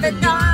the dawn.